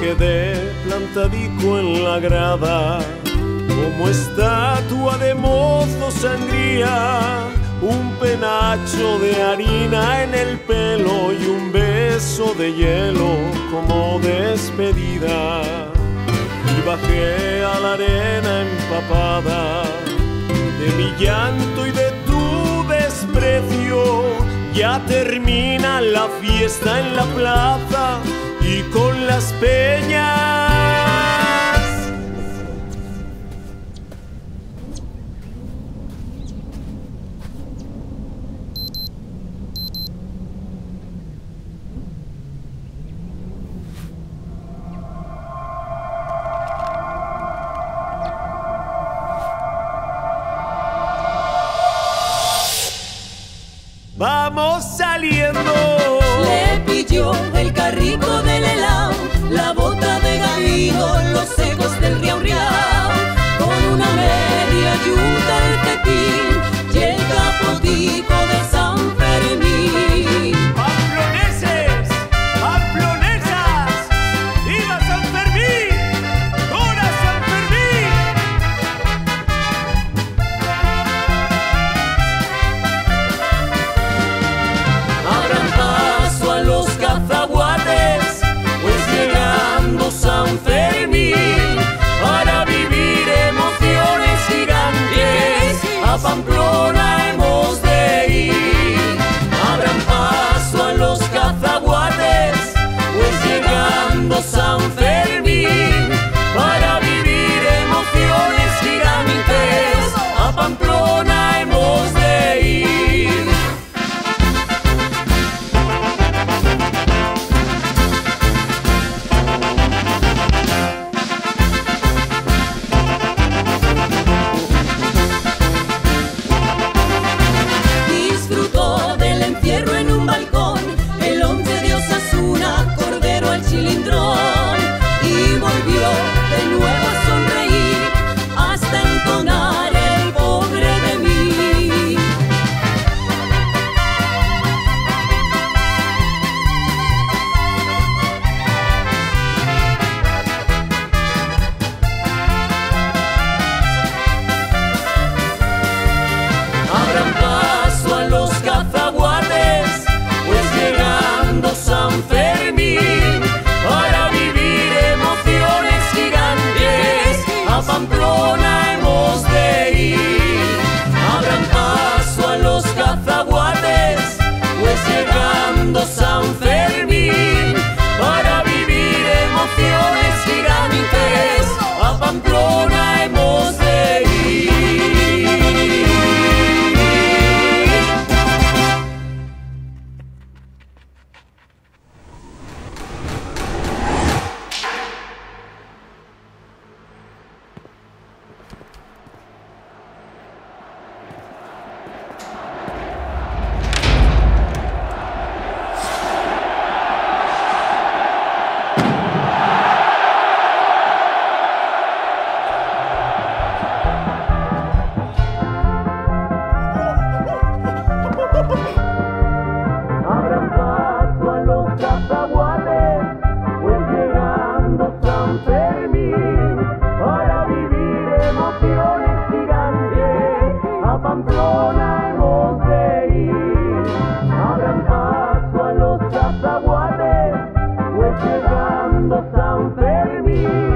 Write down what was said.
quedé plantadico en la grada, como estatua de mozo sangría, un penacho de harina en el pelo y un beso de hielo como despedida. Y bajé a la arena empapada de mi llanto y de tu desprecio. Ya termina la fiesta en la plaza las peñas. Vamos saliendo. Le pidió el ayudarte a ti. darán paso a los cazaguates, pues llegando San Fermín, para vivir emociones gigantes, a Pamplona hemos de ir. Habrán paso a los cazaguates, pues llegando San Fermín. me.